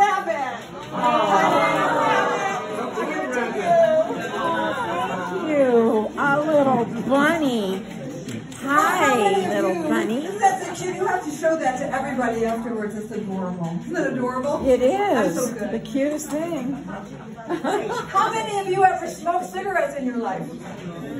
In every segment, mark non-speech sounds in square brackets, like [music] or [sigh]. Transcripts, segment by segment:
rabbit. Thank you. A little bunny. Hi, little bunny. Isn't that so cute? You have to show that to everybody afterwards. It's adorable. Isn't it adorable? It That's so the cutest thing. [laughs] How many of you ever smoked cigarettes in your life?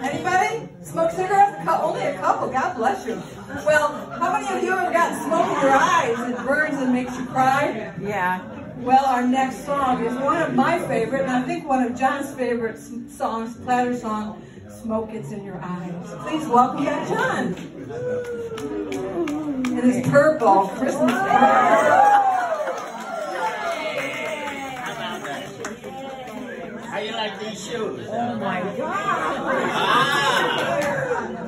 Anybody? Smoke cigarettes? Only a couple. God bless you. Well, how many of you ever gotten smoke in your eyes? It burns and makes you cry. Yeah. Well, our next song is one of my favorite, and I think one of John's favorite songs, Platter song, Smoke Gets in Your Eyes. Please welcome back John. It is purple, Christmas. How you like these shoes? Oh my God. Ah,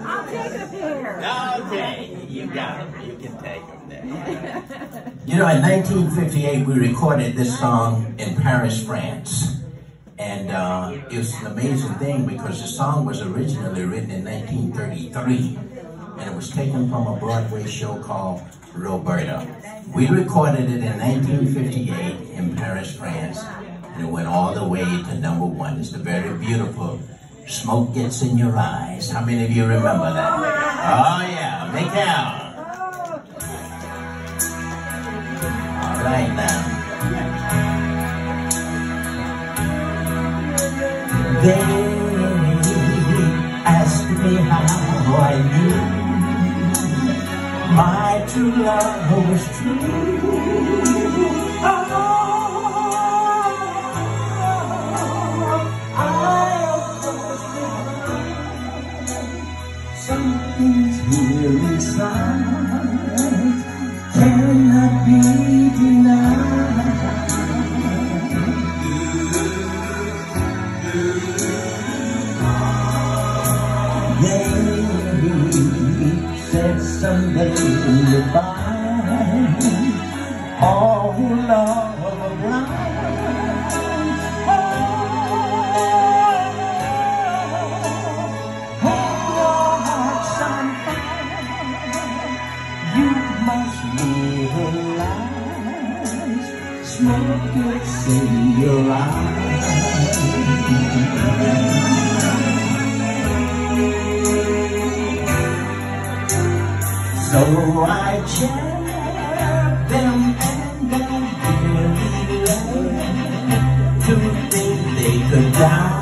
I'll take a pair. okay, you got them. You can take them. [laughs] You know, in 1958, we recorded this song in Paris, France. And uh, it was an amazing thing because the song was originally written in 1933. And it was taken from a Broadway show called Roberta. We recorded it in 1958 in Paris, France. And it went all the way to number one. It's a very beautiful Smoke Gets in Your Eyes. How many of you remember that? Oh, yeah. Make out. Right now. They asked me how I knew my true love was true. Oh, Something's here inside said someday you'll love. In your eyes. So I check them and I'm really to think they could doubt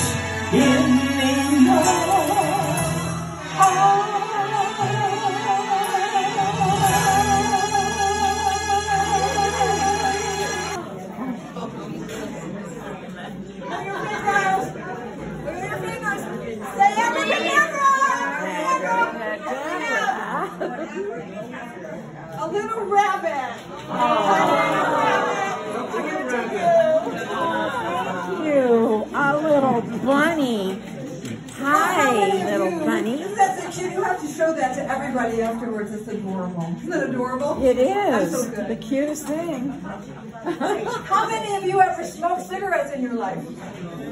little rabbit. Thank you. A little bunny. Hi, little bunny. Isn't that so cute? You have to show that to everybody afterwards. It's adorable. Isn't it adorable? It is. So good. the cutest thing. [laughs] How many of you ever smoked cigarettes in your life?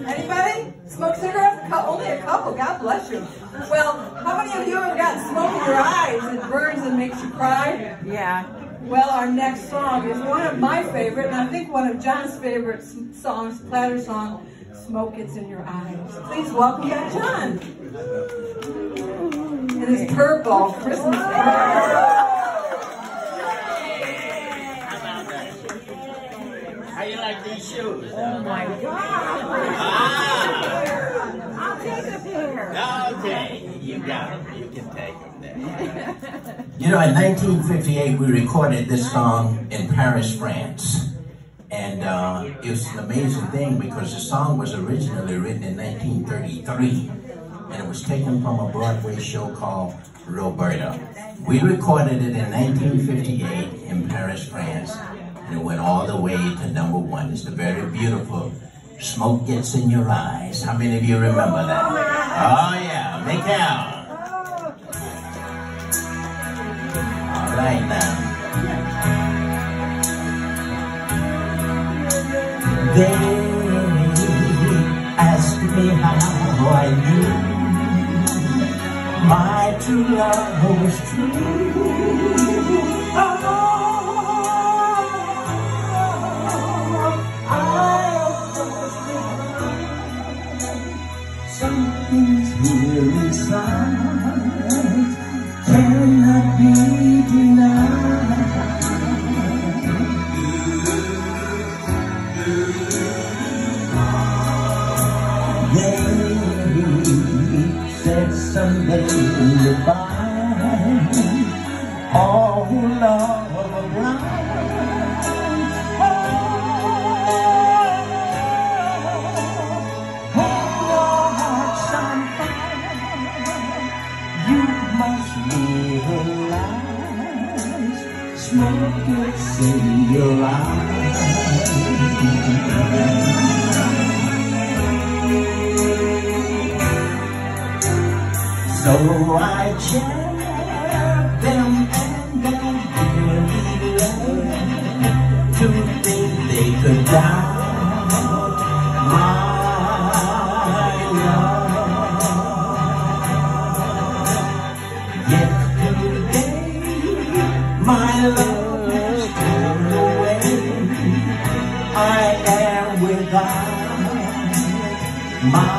Anybody? Smoke cigarettes? Only a couple. God bless you. Well, how many of you ever gotten smoke in your eyes? It burns and makes you cry. Yeah. Well, our next song is one of my favorite, and I think one of John's favorite songs, Platter song, Smoke Gets in Your Eyes. Please welcome back John. It is purple, Christmas purple. How you like these shoes? shoes. Oh my God. Ah, I'll take a pair. okay, you got them. You can take them there. [laughs] You know, in 1958, we recorded this song in Paris, France. And uh, it was an amazing thing because the song was originally written in 1933. And it was taken from a Broadway show called Roberta. We recorded it in 1958 in Paris, France. And it went all the way to number one. It's the very beautiful Smoke Gets in Your Eyes. How many of you remember that? Oh, yeah. Make out. All right now. They true love was true. Someday you'll So I checked them and they really learned to think they could doubt my love. Yet today, my love has turned away. I am without my